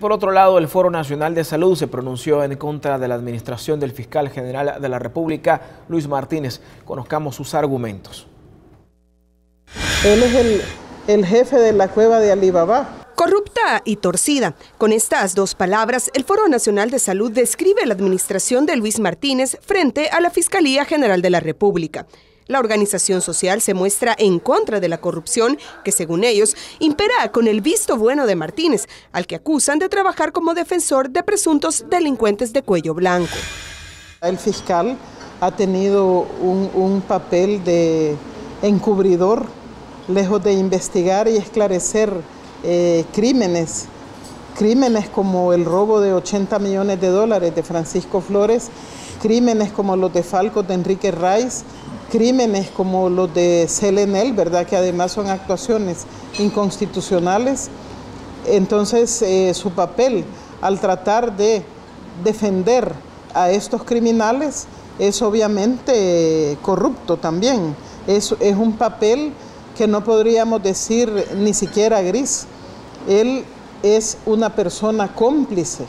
Por otro lado, el Foro Nacional de Salud se pronunció en contra de la administración del fiscal general de la República, Luis Martínez. Conozcamos sus argumentos. Él es el, el jefe de la cueva de Alibaba. Corrupta y torcida. Con estas dos palabras, el Foro Nacional de Salud describe la administración de Luis Martínez frente a la Fiscalía General de la República. La organización social se muestra en contra de la corrupción que, según ellos, impera con el visto bueno de Martínez, al que acusan de trabajar como defensor de presuntos delincuentes de cuello blanco. El fiscal ha tenido un, papel de encubridor, lejos de investigar y esclarecer eh, crímenes, crímenes como el robo de 80 millones de dólares de Francisco Flores, crímenes como los de Falcos de Enrique Raiz, crímenes como los de Selenel, ¿verdad? Que además son actuaciones inconstitucionales. Entonces, eh, su papel al tratar de defender a estos criminales es obviamente corrupto también. Es, es un papel que no podríamos decir ni siquiera gris. Él es una persona cómplice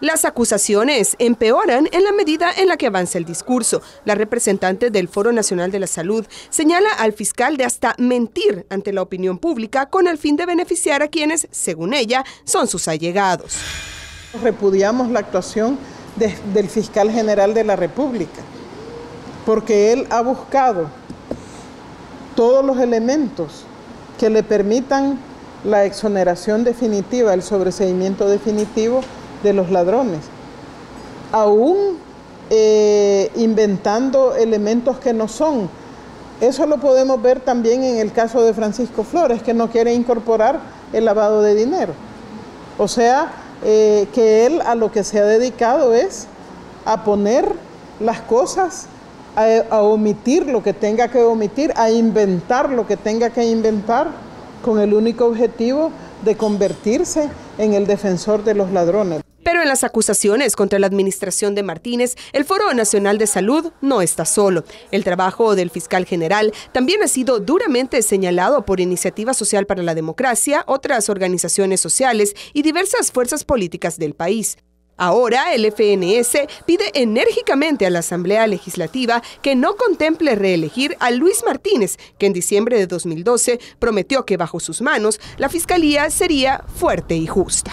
las acusaciones empeoran en la medida en la que avanza el discurso. La representante del Foro Nacional de la Salud señala al fiscal de hasta mentir ante la opinión pública con el fin de beneficiar a quienes, según ella, son sus allegados. Repudiamos la actuación del fiscal general de la República, porque él ha buscado todos los elementos que le permitan la exoneración definitiva, el sobreseimiento definitivo de los ladrones, aún eh, inventando elementos que no son. Eso lo podemos ver también en el caso de Francisco Flores, que no quiere incorporar el lavado de dinero. O sea, eh, que él a lo que se ha dedicado es a poner las cosas, a omitir lo que tenga que omitir, a inventar lo que tenga que inventar, con el único objetivo de convertirse en el defensor de los ladrones. Pero en las acusaciones contra la administración de Martínez, el Foro Nacional de Salud no está solo. El trabajo del fiscal general también ha sido duramente señalado por Iniciativa Social para la Democracia, otras organizaciones sociales y diversas fuerzas políticas del país. Ahora el FNS pide enérgicamente a la Asamblea Legislativa que no contemple reelegir a Luis Martínez, que en diciembre de 2012 prometió que bajo sus manos la Fiscalía sería fuerte y justa.